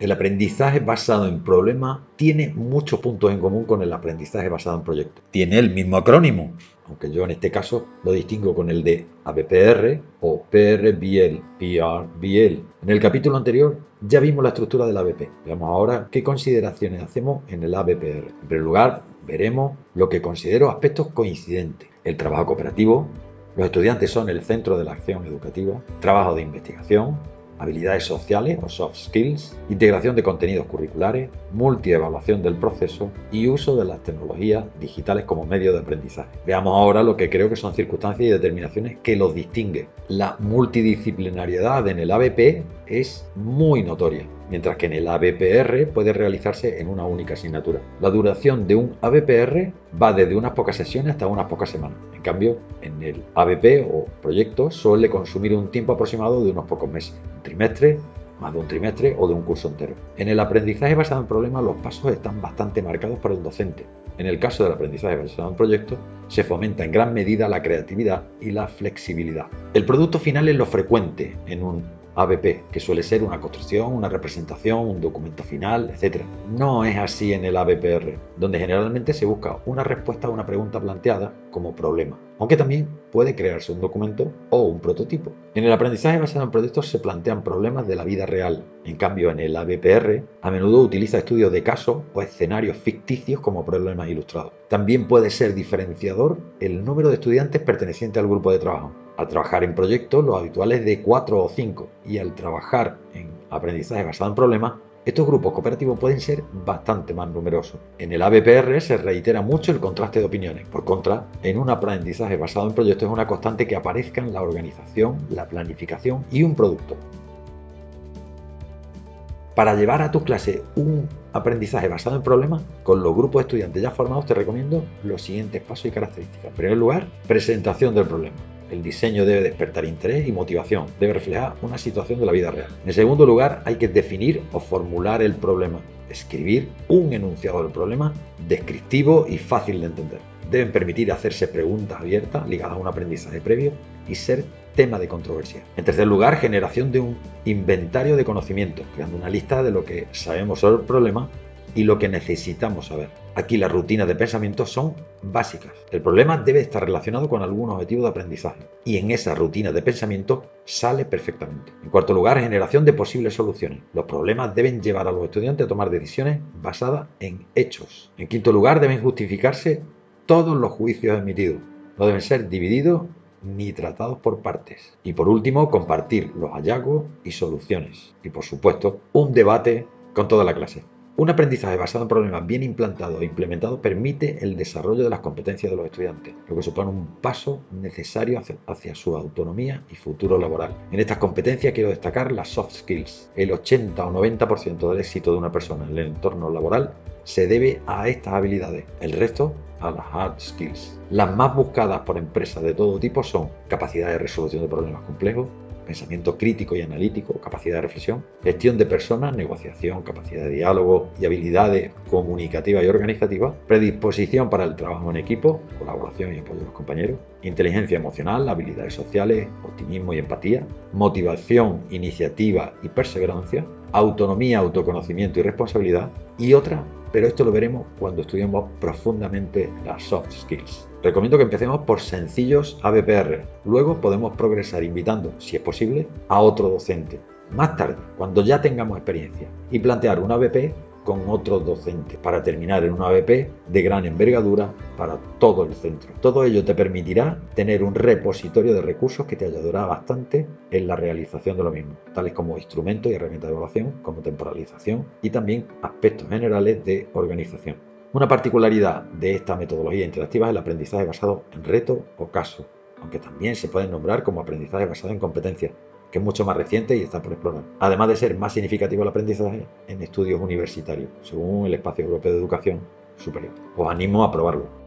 El aprendizaje basado en problemas tiene muchos puntos en común con el aprendizaje basado en proyectos. Tiene el mismo acrónimo, aunque yo en este caso lo distingo con el de ABPR o PRBL, PRBL. En el capítulo anterior ya vimos la estructura del ABP. Veamos ahora qué consideraciones hacemos en el ABPR. En primer lugar, veremos lo que considero aspectos coincidentes. El trabajo cooperativo, los estudiantes son el centro de la acción educativa, trabajo de investigación, habilidades sociales o soft skills, integración de contenidos curriculares, multievaluación del proceso y uso de las tecnologías digitales como medio de aprendizaje. Veamos ahora lo que creo que son circunstancias y determinaciones que los distinguen. La multidisciplinariedad en el ABP es muy notoria, mientras que en el ABPR puede realizarse en una única asignatura. La duración de un ABPR va desde unas pocas sesiones hasta unas pocas semanas. En cambio, en el ABP o proyecto suele consumir un tiempo aproximado de unos pocos meses, un trimestre, más de un trimestre o de un curso entero. En el aprendizaje basado en problemas los pasos están bastante marcados por el docente. En el caso del aprendizaje basado en proyectos, se fomenta en gran medida la creatividad y la flexibilidad. El producto final es lo frecuente en un ABP, que suele ser una construcción, una representación, un documento final, etc. No es así en el ABPR, donde generalmente se busca una respuesta a una pregunta planteada como problema, aunque también puede crearse un documento o un prototipo. En el aprendizaje basado en proyectos se plantean problemas de la vida real, en cambio en el ABPR a menudo utiliza estudios de casos o escenarios ficticios como problemas ilustrados. También puede ser diferenciador el número de estudiantes pertenecientes al grupo de trabajo. Al trabajar en proyectos, lo habitual es de 4 o 5 y al trabajar en aprendizaje basado en problemas, estos grupos cooperativos pueden ser bastante más numerosos. En el ABPR se reitera mucho el contraste de opiniones. Por contra, en un aprendizaje basado en proyectos es una constante que aparezcan la organización, la planificación y un producto. Para llevar a tu clase un aprendizaje basado en problemas, con los grupos de estudiantes ya formados te recomiendo los siguientes pasos y características. En primer lugar, presentación del problema. El diseño debe despertar interés y motivación, debe reflejar una situación de la vida real. En segundo lugar, hay que definir o formular el problema, escribir un enunciado del problema descriptivo y fácil de entender. Deben permitir hacerse preguntas abiertas ligadas a un aprendizaje previo y ser tema de controversia. En tercer lugar, generación de un inventario de conocimientos, creando una lista de lo que sabemos sobre el problema y lo que necesitamos saber. Aquí las rutinas de pensamiento son básicas. El problema debe estar relacionado con algún objetivo de aprendizaje y en esa rutina de pensamiento sale perfectamente. En cuarto lugar, generación de posibles soluciones. Los problemas deben llevar a los estudiantes a tomar decisiones basadas en hechos. En quinto lugar, deben justificarse todos los juicios emitidos. No deben ser divididos ni tratados por partes. Y por último, compartir los hallazgos y soluciones. Y por supuesto, un debate con toda la clase. Un aprendizaje basado en problemas bien implantado e implementado permite el desarrollo de las competencias de los estudiantes, lo que supone un paso necesario hacia, su autonomía y futuro laboral. En estas competencias quiero destacar las soft skills. El 80 o 90% del éxito de una persona en el entorno laboral se debe a estas habilidades, el resto a las hard skills. Las más buscadas por empresas de todo tipo son capacidad de resolución de problemas complejos, pensamiento crítico y analítico, capacidad de reflexión, gestión de personas, negociación, capacidad de diálogo y habilidades comunicativas y organizativas, predisposición para el trabajo en equipo, colaboración y apoyo de los compañeros, inteligencia emocional, habilidades sociales, optimismo y empatía, motivación, iniciativa y perseverancia, autonomía, autoconocimiento y responsabilidad, y otra pero esto lo veremos cuando estudiemos profundamente las soft skills. Recomiendo que empecemos por sencillos ABPR, luego podemos progresar invitando, si es posible, a otro docente. Más tarde, cuando ya tengamos experiencia, y plantear un ABP con otros docentes para terminar en una ABP de gran envergadura para todo el centro. Todo ello te permitirá tener un repositorio de recursos que te ayudará bastante en la realización de lo mismo, tales como instrumentos y herramientas de evaluación, como temporalización y también aspectos generales de organización. Una particularidad de esta metodología interactiva es el aprendizaje basado en reto o caso, aunque también se pueden nombrar como aprendizaje basado en competencias, que es mucho más reciente y está por explorar. Además de ser más significativo el aprendizaje en estudios universitarios, según el Espacio Europeo de Educación Superior. Os animo a probarlo.